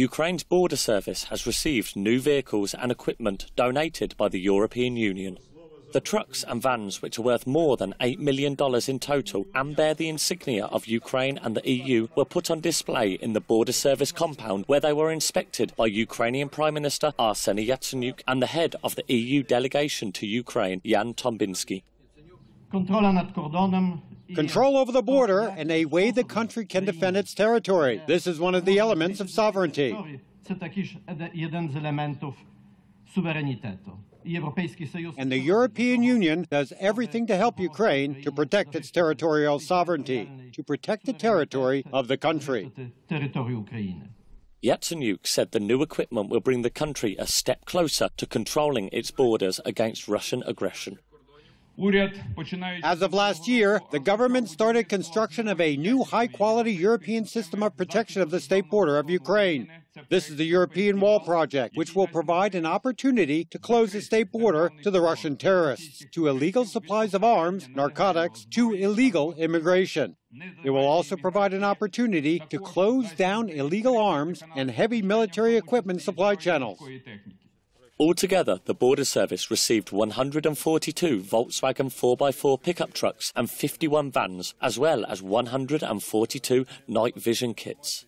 Ukraine's border service has received new vehicles and equipment donated by the European Union. The trucks and vans, which are worth more than $8 million in total and bear the insignia of Ukraine and the EU, were put on display in the Border Service compound where they were inspected by Ukrainian Prime Minister Arseniy Yatsenyuk and the head of the EU delegation to Ukraine, Jan Tombinski. Control over the border and a way the country can defend its territory. This is one of the elements of sovereignty. And the European Union does everything to help Ukraine to protect its territorial sovereignty, to protect the territory of the country. Yatsenyuk said the new equipment will bring the country a step closer to controlling its borders against Russian aggression. As of last year, the government started construction of a new high quality European system of protection of the state border of Ukraine. This is the European Wall Project, which will provide an opportunity to close the state border to the Russian terrorists, to illegal supplies of arms, narcotics, to illegal immigration. It will also provide an opportunity to close down illegal arms and heavy military equipment supply channels. Altogether, the Border Service received 142 Volkswagen 4x4 pickup trucks and 51 vans, as well as 142 night vision kits.